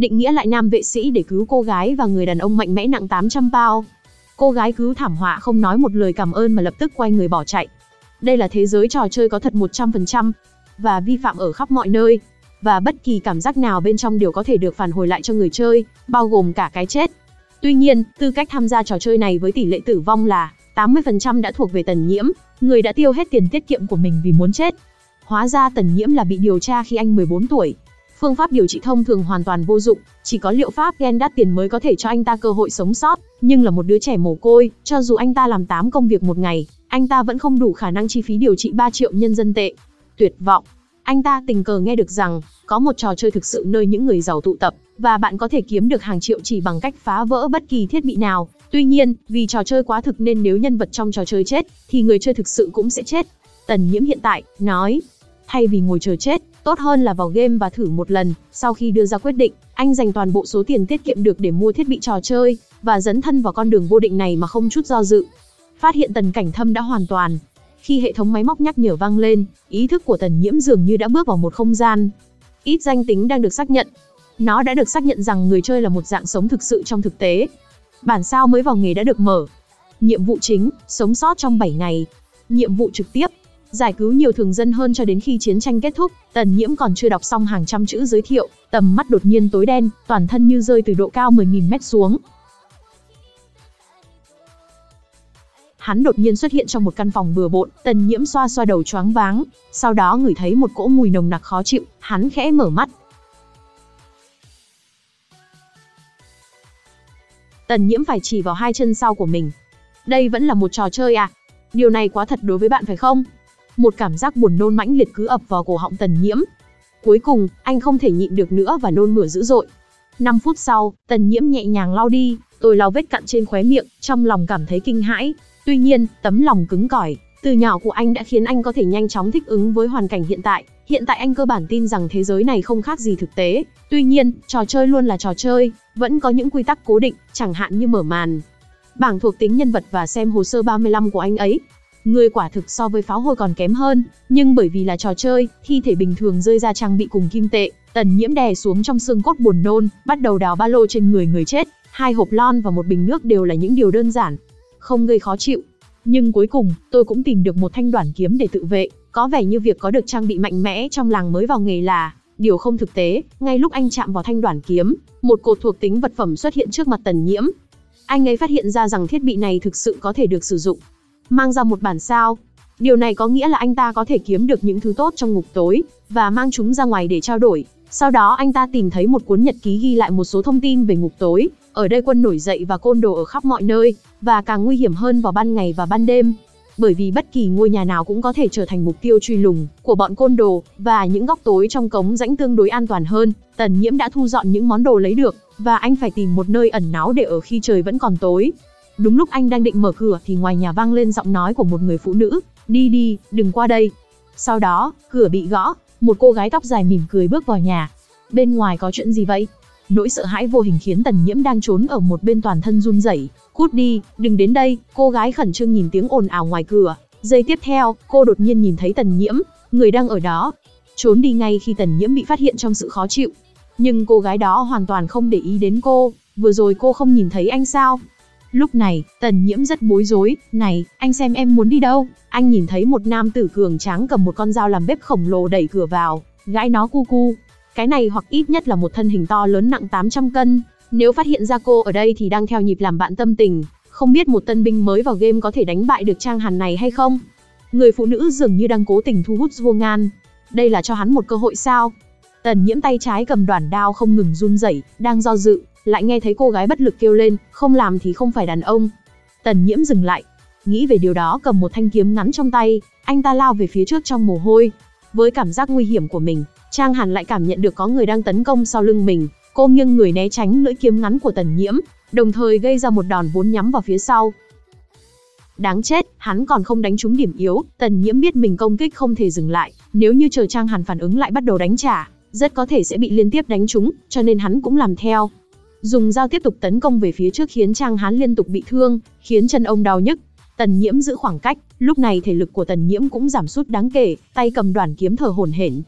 định nghĩa lại nam vệ sĩ để cứu cô gái và người đàn ông mạnh mẽ nặng 800 bao. Cô gái cứu thảm họa không nói một lời cảm ơn mà lập tức quay người bỏ chạy. Đây là thế giới trò chơi có thật 100%, và vi phạm ở khắp mọi nơi. Và bất kỳ cảm giác nào bên trong đều có thể được phản hồi lại cho người chơi, bao gồm cả cái chết. Tuy nhiên, tư cách tham gia trò chơi này với tỷ lệ tử vong là 80% đã thuộc về Tần Nhiễm, người đã tiêu hết tiền tiết kiệm của mình vì muốn chết. Hóa ra Tần Nhiễm là bị điều tra khi anh 14 tuổi. Phương pháp điều trị thông thường hoàn toàn vô dụng, chỉ có liệu pháp gen đắt tiền mới có thể cho anh ta cơ hội sống sót, nhưng là một đứa trẻ mồ côi, cho dù anh ta làm 8 công việc một ngày, anh ta vẫn không đủ khả năng chi phí điều trị 3 triệu nhân dân tệ. Tuyệt vọng. Anh ta tình cờ nghe được rằng, có một trò chơi thực sự nơi những người giàu tụ tập, và bạn có thể kiếm được hàng triệu chỉ bằng cách phá vỡ bất kỳ thiết bị nào. Tuy nhiên, vì trò chơi quá thực nên nếu nhân vật trong trò chơi chết, thì người chơi thực sự cũng sẽ chết. Tần Nhiễm hiện tại, nói, thay vì ngồi chờ chết, tốt hơn là vào game và thử một lần. Sau khi đưa ra quyết định, anh dành toàn bộ số tiền tiết kiệm được để mua thiết bị trò chơi, và dấn thân vào con đường vô định này mà không chút do dự. Phát hiện tần cảnh thâm đã hoàn toàn. Khi hệ thống máy móc nhắc nhở vang lên, ý thức của tần nhiễm dường như đã bước vào một không gian. Ít danh tính đang được xác nhận. Nó đã được xác nhận rằng người chơi là một dạng sống thực sự trong thực tế. Bản sao mới vào nghề đã được mở. Nhiệm vụ chính, sống sót trong 7 ngày. Nhiệm vụ trực tiếp, giải cứu nhiều thường dân hơn cho đến khi chiến tranh kết thúc. Tần Nhiễm còn chưa đọc xong hàng trăm chữ giới thiệu, tầm mắt đột nhiên tối đen, toàn thân như rơi từ độ cao 10.000 mét xuống. Hắn đột nhiên xuất hiện trong một căn phòng bừa bộn, Tần Nhiễm xoa xoa đầu choáng váng, sau đó ngửi thấy một cỗ mùi nồng nặc khó chịu, hắn khẽ mở mắt. Tần Nhiễm phải chỉ vào hai chân sau của mình. Đây vẫn là một trò chơi à? Điều này quá thật đối với bạn phải không? Một cảm giác buồn nôn mãnh liệt cứ ập vào cổ họng Tần Nhiễm. Cuối cùng, anh không thể nhịn được nữa và nôn mửa dữ dội. 5 phút sau, Tần Nhiễm nhẹ nhàng lau đi, tôi lau vết cặn trên khóe miệng, trong lòng cảm thấy kinh hãi. Tuy nhiên, tấm lòng cứng cỏi, từ nhỏ của anh đã khiến anh có thể nhanh chóng thích ứng với hoàn cảnh hiện tại. Hiện tại anh cơ bản tin rằng thế giới này không khác gì thực tế. Tuy nhiên, trò chơi luôn là trò chơi, vẫn có những quy tắc cố định, chẳng hạn như mở màn, bảng thuộc tính nhân vật và xem hồ sơ 35 của anh ấy. Người quả thực so với pháo hôi còn kém hơn, nhưng bởi vì là trò chơi, thi thể bình thường rơi ra trang bị cùng kim tệ, tần nhiễm đè xuống trong xương cốt buồn nôn, bắt đầu đào ba lô trên người người chết, hai hộp lon và một bình nước đều là những điều đơn giản, không gây khó chịu. Nhưng cuối cùng, tôi cũng tìm được một thanh đoản kiếm để tự vệ, có vẻ như việc có được trang bị mạnh mẽ trong làng mới vào nghề là điều không thực tế. Ngay lúc anh chạm vào thanh đoản kiếm, một cột thuộc tính vật phẩm xuất hiện trước mặt Tần Nhiễm. Anh ấy phát hiện ra rằng thiết bị này thực sự có thể được sử dụng. Mang ra một bản sao. Điều này có nghĩa là anh ta có thể kiếm được những thứ tốt trong ngục tối, và mang chúng ra ngoài để trao đổi. Sau đó anh ta tìm thấy một cuốn nhật ký ghi lại một số thông tin về ngục tối, ở đây quân nổi dậy và côn đồ ở khắp mọi nơi, và càng nguy hiểm hơn vào ban ngày và ban đêm. Bởi vì bất kỳ ngôi nhà nào cũng có thể trở thành mục tiêu truy lùng của bọn côn đồ, và những góc tối trong cống rãnh tương đối an toàn hơn. Tần Nhiễm đã thu dọn những món đồ lấy được, và anh phải tìm một nơi ẩn náu để ở khi trời vẫn còn tối. Đúng lúc anh đang định mở cửa thì ngoài nhà vang lên giọng nói của một người phụ nữ, đi đi, đừng qua đây. Sau đó, cửa bị gõ, một cô gái tóc dài mỉm cười bước vào nhà. Bên ngoài có chuyện gì vậy? Nỗi sợ hãi vô hình khiến Tần Nhiễm đang trốn ở một bên toàn thân run rẩy. Cút đi, đừng đến đây, cô gái khẩn trương nhìn tiếng ồn ào ngoài cửa. Giây tiếp theo, cô đột nhiên nhìn thấy Tần Nhiễm, người đang ở đó. Trốn đi ngay khi Tần Nhiễm bị phát hiện trong sự khó chịu. Nhưng cô gái đó hoàn toàn không để ý đến cô, vừa rồi cô không nhìn thấy anh sao? Lúc này, Tần Nhiễm rất bối rối, "Này, anh xem em muốn đi đâu?" Anh nhìn thấy một nam tử cường tráng cầm một con dao làm bếp khổng lồ đẩy cửa vào, gãi nó cu cu. Cái này hoặc ít nhất là một thân hình to lớn nặng 800 cân, nếu phát hiện ra cô ở đây thì đang theo nhịp làm bạn tâm tình, không biết một tân binh mới vào game có thể đánh bại được Trang Hàn này hay không? Người phụ nữ dường như đang cố tình thu hút Vô Ngan. Đây là cho hắn một cơ hội sao? Tần Nhiễm tay trái cầm đoàn đao không ngừng run rẩy, đang do dự, lại nghe thấy cô gái bất lực kêu lên, không làm thì không phải đàn ông. Tần Nhiễm dừng lại, nghĩ về điều đó cầm một thanh kiếm ngắn trong tay, anh ta lao về phía trước trong mồ hôi. Với cảm giác nguy hiểm của mình, Trang Hàn lại cảm nhận được có người đang tấn công sau lưng mình, cô nghiêng người né tránh lưỡi kiếm ngắn của Tần Nhiễm, đồng thời gây ra một đòn vốn nhắm vào phía sau. Đáng chết, hắn còn không đánh trúng điểm yếu, Tần Nhiễm biết mình công kích không thể dừng lại, nếu như chờ Trang Hàn phản ứng lại bắt đầu đánh trả, rất có thể sẽ bị liên tiếp đánh trúng, cho nên hắn cũng làm theo. Dùng dao tiếp tục tấn công về phía trước khiến Trang Hán liên tục bị thương, khiến chân ông đau nhức. Tần Nhiễm giữ khoảng cách, lúc này thể lực của Tần Nhiễm cũng giảm sút đáng kể, tay cầm đoàn kiếm thở hổn hển,